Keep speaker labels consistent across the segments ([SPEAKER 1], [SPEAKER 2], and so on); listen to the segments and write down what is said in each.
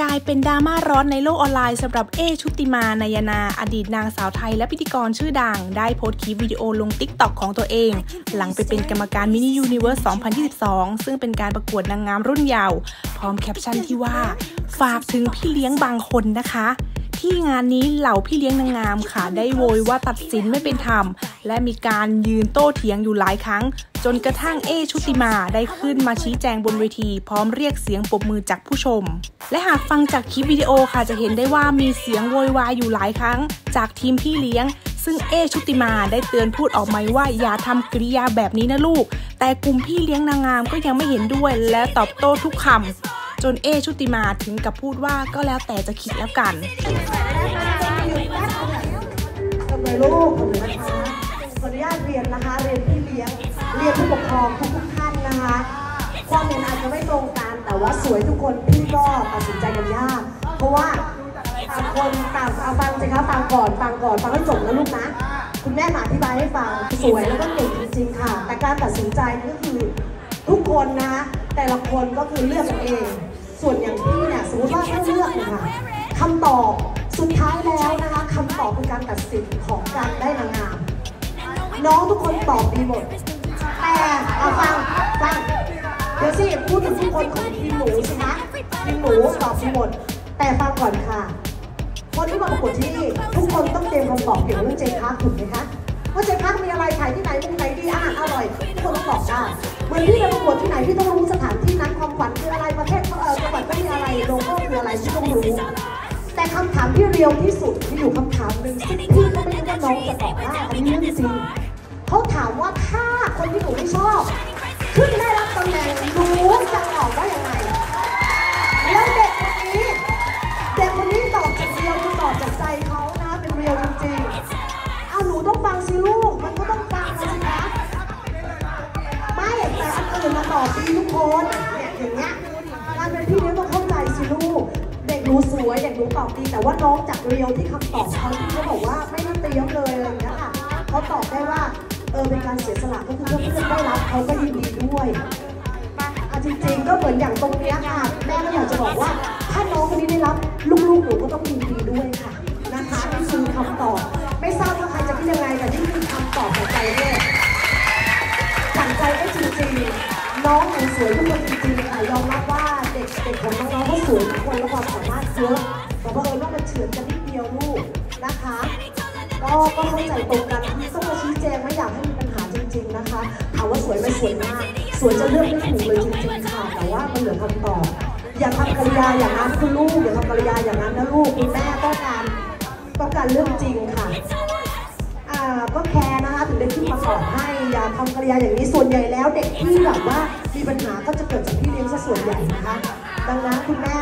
[SPEAKER 1] กลายเป็นดราม่าร้อนในโลกออนไลน์สำหรับเอ้ ชุติมานัยนา อดีตนางสาวไทยและพิธีกรชื่อดัง ได้โพสต์คลิปวิดีโอลง TikTok ของตัวเอง หลังไปเป็นกรรมการ Mini Universe 2022 ซึ่งเป็นการประกวดนางงามรุ่นเยาว์พร้อมแคปชั่นที่ว่า ฝากถึงพี่เลี้ยงบางคนนะคะ ที่งานนี้เหล่าพี่เลี้ยงนางงามค่ะ ได้โวยว่าตัดสินไม่เป็นธรรม และมีการยืนโต้เถียงอยู่หลายครั้ง จนกระทั่งเอ้ ชุติมาได้ขึ้นมาชี้แจงบนเวที พร้อมเรียกเสียงปรบมือจากผู้ชม และหากฟังจากคลิปวิดีโอค่ะจะเห็นได้ว่ามีเสียงโวยวายอยู่หลายครั้ง จากทีมพี่เลี้ยง ซึ่งเอชุติมาได้เตือนพูดออกมาว่าอย่าทำกริยาแบบนี้นะลูก แต่กลุ่มพี่เลี้ยงนางงามก็ยังไม่เห็นด้วย และตอบโต้ทุกคำ จนเอชุติมาถึงกับพูดว่าก็แล้วแต่จะคิดแล้วกัน
[SPEAKER 2] ทำไมลูกผมนะคะขออนุญาตเรียนนะคะ เรียนพี่เลี้ยง เรียนผู้ปกครองทุกท่านนะคะ ความเห็นอาจจะไม่ตรงกันแต่ว่าสวยทุกคนพี่ก็ตัดสินใจกันยาก เพราะว่าต่างคนต่างเอาฟังสิคะฟังก่อนฟังก่อนฟังให้จบนะลูกนะคุณแม่มาอธิบายให้ฟังสวยแล้วก็เก่งจริงๆค่ะ แต่การตัดสินใจก็คือทุกคนนะ แต่ละคนก็คือเลือกกันเอง ส่วนอย่างพี่เนี่ยสมมติว่าถ้าเลือกค่ะคำตอบสุดท้ายแล้วนะคะคำตอบเป็นการตัดสินของการได้นางงามน้องทุกคนตอบดีหมดแต่เอาฟังฟังเดี๋ยวสิพูดถึงทุกคนของทีมหนูสินะทีมหนูตอบดีหมด แต่ฟังก่อนค่ะ คนที่มาประกวดที่นี่ทุกคนต้องเตรียมคำตอบเกี่ยวกับเรื่อง J-Park ถูกไหมคะว่า J-Park มีอะไรขายที่ไหนมุมไหนดีอาหารอร่อยทุกคนต้องตอบได้เหมือนพี่ไปประกวดที่ไหนพี่ต้องำถามที่เรียวที่สุดมีอยู่คำถามหนึ่งซึ่งพี่ก็ไม่รู้ว่าน้องจะตอบได้อันนี้เรื่องจริงเขาถามว่าถ้าคนที่หนูไม่ชอบ ขึ้นได้รับตำแหน่งหนูจะตอบว่ายังไงแล้วเด็กคนนี้เด็กคนนี้ตอบจากเรียวคือตอบจากใจเขานะเป็นเรียวจริงๆเอาหนูต้องฟังสิลูกมันก็ต้องฟังนะสิคะไม่แต่อันอื่นมาตอบดีทุกคนเนี่ยอย่างเงี้ยการเป็นพี่เลี้ยง หนูสวยเด็กหนูตอบดีแต่ว่าน้องจากเรียวที่คำตอบเขาที่เขาบอกว่าไม่ได้เตรียมเลยอะไรอย่างเงี้ยค่ะเขาตอบได้ว่าเออเป็นการเสียสละก็คือเพื่อนๆได้รับเขาก็ยินดีด้วยอาจริงๆก็เหมือนอย่างตรงเนี้ยค่ะแม่ก็อยากจะบอกว่า ถ้าน้องคนนี้ได้รับลูกๆหนูก็ต้องยินดีด้วยค่ะนะคะนี่คือคำตอบ ไม่ทราบว่าใครจะคิดยังไงแต่นี่คือคำตอบของใจแม่สั่งใจได้จริงๆน้องหนูสวยทุกคนจริงๆค่ะยอมรับว่าเด็กเด็กของน้องๆก็สวยทุกคนและความสามารถ เยอะแต่เพราะเอิญว่ามันเฉือนกันนิดเดียวลูกนะคะ ก็ก็เข้าใจตรงกันที่ต้องมาชี้แจงไม่อยากให้มีปัญหาจริง ๆนะคะถามว่าสวยไหมสวยมากสวยจะเลือกไม่ถูกเลยจริงๆค่ะแต่ว่ามันเหลือคำตอบอย่าทำกริยาอย่างนั้นคุณลูกอย่าทำกริยาอย่างนั้นนะลูกคุณแม่ต้องการต้องการเรื่องจริงค่ะอ่าก็แคร์นะคะถึงได้ขึ้นมาตอบให้อย่าทำกิริยาอย่างนี้ส่วนใหญ่แล้วเด็กที่แบบว่ามีปัญหาก็จะเกิดจากพี่เลี้ยงซะส่วนใหญ่นะคะ ดังนั้นคุณแม่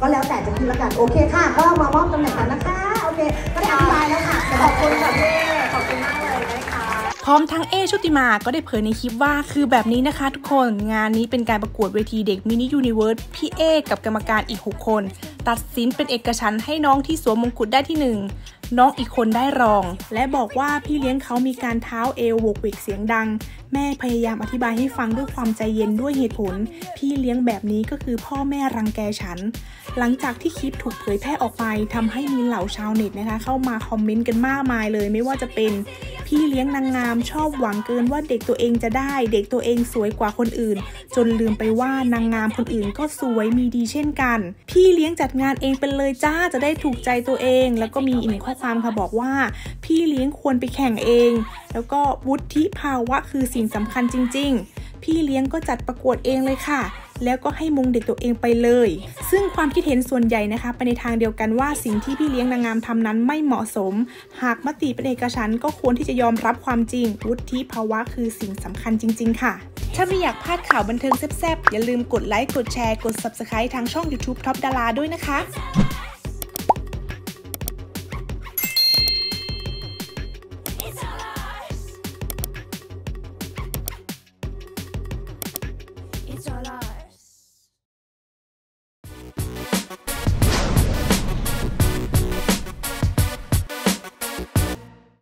[SPEAKER 2] ก็แล้วแต่จะคิดแล้วกันโอเคค่ะ ก็มามอบตำแหน่งกันนะคะ โอเค ก็ได้อธิบายแล้วค่ะ ขอบคุณค่ะพี่ขอบคุณมากเลยนะคะ
[SPEAKER 1] พร้อมทั้งเอ้ ชุติมาก็ได้เผยในคลิปว่าคือแบบนี้นะคะทุกคนงานนี้เป็นการประกวดเวทีเด็ก Mini Universe พี่เอ้กับกรรมการอีก 6 คน ตัดสินเป็นเอกฉันท์ให้น้องที่สวมมงกุฎได้ที่ 1 น้องอีกคนได้รอง และบอกว่าพี่เลี้ยงเขามีการเท้าเอวโวกเวกเสียงดังแม่พยายามอธิบายให้ฟังด้วยความใจเย็นด้วยเหตุผล พี่เลี้ยงแบบนี้ก็คือพ่อแม่รังแกฉัน หลังจากที่คลิปถูกเผยแพร่ออกไปทำให้มีเหล่าชาวเน็ตนะคะ เข้ามาคอมเมนต์กันมากมายเลย ไม่ว่าจะเป็นพี่เลี้ยงนางงามชอบหวังเกินว่าเด็กตัวเองจะได้ เด็กตัวเองสวยกว่าคนอื่น จนลืมไปว่านางงามคนอื่นก็สวยมีดีเช่นกัน พี่เลี้ยงจัดงานเองเป็นเลยจ้าจะได้ถูกใจตัวเอง แล้วก็มีอีกหนึ่งข้อความค่ะบอกว่า พี่เลี้ยงควรไปแข่งเองแล้วก็วุฒิภาวะคือสิ่งสำคัญจริง ๆ พี่เลี้ยงก็จัดประกวดเองเลยค่ะ แล้วก็ให้มงเด็กตัวเองไปเลย ซึ่งความคิดเห็นส่วนใหญ่นะคะไปในทางเดียวกันว่าสิ่งที่พี่เลี้ยงนางงามทำนั้นไม่เหมาะสม หากมติเป็นเอกฉันท์ก็ควรที่จะยอมรับความจริง วุฒิภาวะคือสิ่งสำคัญจริง ๆ ค่ะถ้าไม่อยากพลาดข่าวบันเทิงแซ่บๆ อย่าลืมกดไลค์ กดแชร์ กด Subscribe ทางช่อง YouTube Top ดาราด้วยนะคะ Hola.